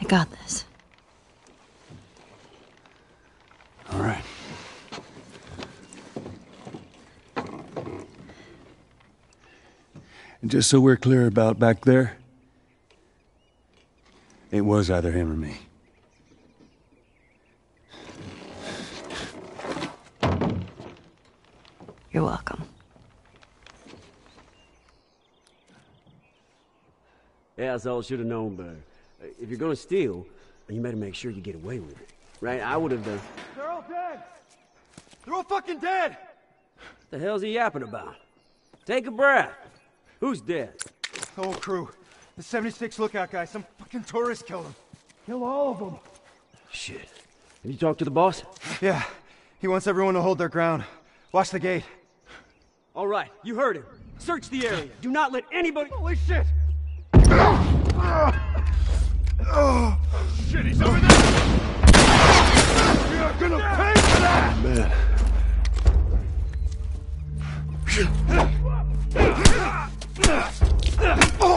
I got this. All right. And just so we're clear about back there, it was either him or me. You're welcome. Yeah, that's all I should have known better. If you're gonna steal, you better make sure you get away with it. Right? I would have done. They're all dead! They're all fucking dead! What the hell's he yapping about? Take a breath. Who's dead? The whole crew. The 76 lookout guy. Some fucking tourist killed him. Kill all of them. Shit. Have you talked to the boss? Yeah. He wants everyone to hold their ground. Watch the gate. All right, you heard him. Search the area. Do not let anybody. Holy shit!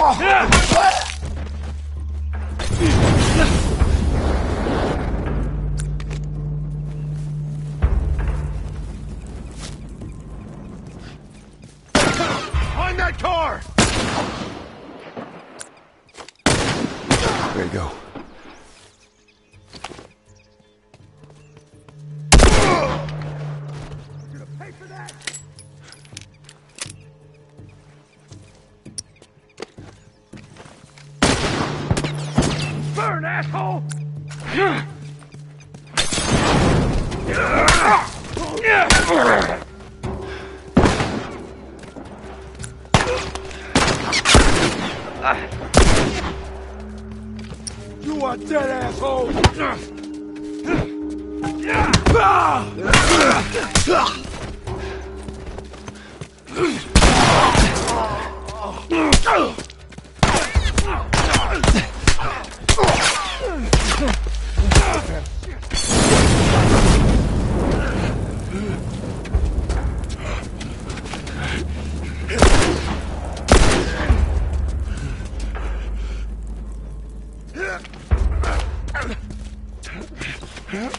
Find that car! There you go. Asshole! You are dead, asshole! Doing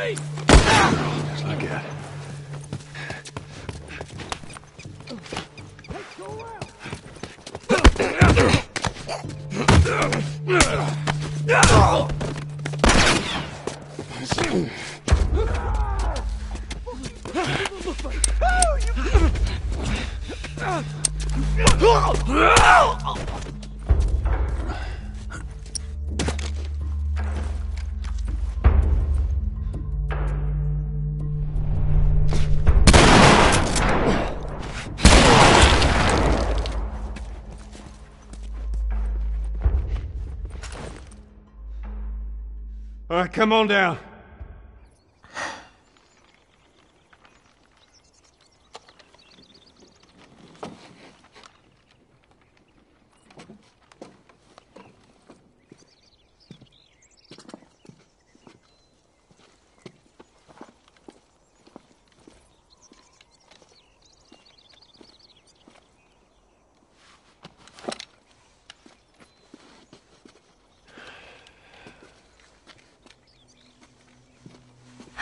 me! Just like that. Oh! All right, come on down.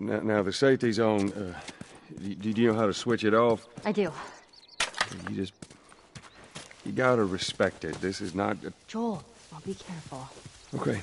Now, now the safety's on. uh, do, do you know how to switch it off? I do. You just. You gotta respect it. This is not. A... Joel, I'll be careful. Okay.